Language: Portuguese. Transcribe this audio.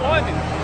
Pode?